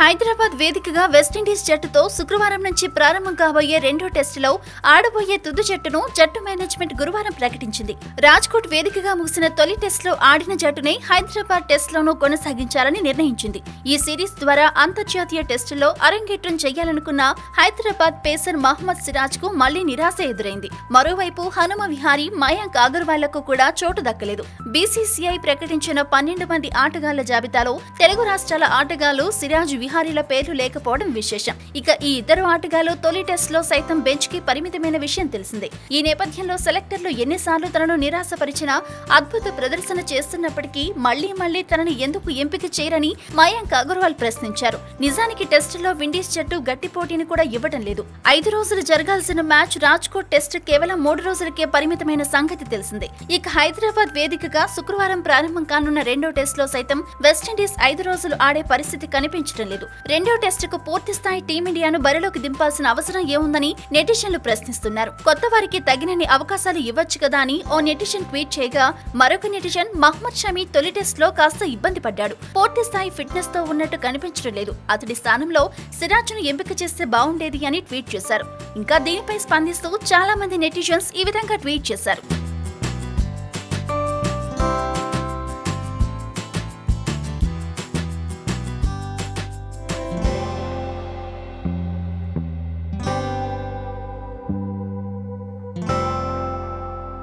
హైదరాబాద్ వేదికగా వెస్టిండీస్ జట్టుతో శుక్రవారం నుంచి ప్రారంభం కాబోయే రెండో టెస్టులో ఆడబోయే తుది జట్టును జట్టు మేనేజ్మెంట్ గురువారం ప్రకటించింది. రాజ్కోట్ వేదికగా ముగిసిన తొలి టెస్టులో ఆడిన జట్టునే హైదరాబాద్ టెస్టులోనూ కొనసాగించాలని నిర్ణయించింది. ఈ సిరీస్ ద్వారా అంతర్జాతీయ టెస్టులో అరంగేట్రం చేయాలనుకున్న హైదరాబాద్ పేసర్ మహమ్మద్ సిరాజ్కు మళ్ళీ నిరాశ ఎదురైంది. మరోవైపు హనుమ విహారీ మయాంక్ అగర్వాళ్ళకు కూడా చోటు దక్కలేదు. బీసీసీఐ ప్రకటించిన పన్నెండు మంది ఆటగాళ్ళ జాబితాలో తెలుగు రాష్ట్రాల ఆటగాళ్ళు సిరాజ్ విహారీల పేర్లు లేకపోవడం విశేషం. ఇక ఈ ఇద్దరు ఆటగాళ్ళు తొలి టెస్ట్లో సైతం బెంచ్కి పరిమితమైన విషయం తెలిసిందే. ఈ నేపథ్యంలో సెలెక్టర్లు ఎన్నిసార్లు తనను నిరాశపరిచినా అద్భుత ప్రదర్శన చేస్తున్నప్పటికీ మళ్ళీ మళ్ళీ తనని ఎందుకు ఎంపిక చేయరని మయాంక్ అగర్వాల్ ప్రశ్నించారు. నిజానికి టెస్టులో విండీస్ జట్టు గట్టి పోటీని కూడా ఇవ్వడం లేదు. ఐదు రోజులు జరగాల్సిన మ్యాచ్ రాజ్కోట్ టెస్ట్ కేవలం మూడు రోజులకే పరిమితమైన సంగతి తెలిసిందే. ఇక హైదరాబాద్ వేదికగా శుక్రవారం ప్రారంభం కానున్న రెండో టెస్ట్లో సైతం వెస్టిండీస్ ఐదు రోజులు ఆడే పరిస్థితి కనిపించడం లేదు. రెండో టెస్టుకు పూర్తి స్థాయి టీమిండియాను బరిలోకి దింపాల్సిన అవసరం ఏముందని నెటిషన్లు ప్రశ్నిస్తున్నారు. కొత్త వారికి తగినన్ని అవకాశాలు ఇవ్వచ్చు కదా అని ఓ నెటిషన్ ట్వీట్ చేయగా మరొక నెటిషన్ మహ్మద్ షమీ తొలి టెస్ట్లో కాస్త ఇబ్బంది పడ్డాడు. పూర్తి స్థాయి ఫిట్నెస్తో ఉన్నట్టు కనిపించడం లేదు. అతడి స్థానంలో సిరాజ్ను ఎంపిక చేస్తే బాగుండేది అని ట్వీట్ చేశారు. ఇంకా దీనిపై స్పందిస్తూ చాలా మంది నెటిజన్స్ ఈ విధంగా ట్వీట్ చేశారు.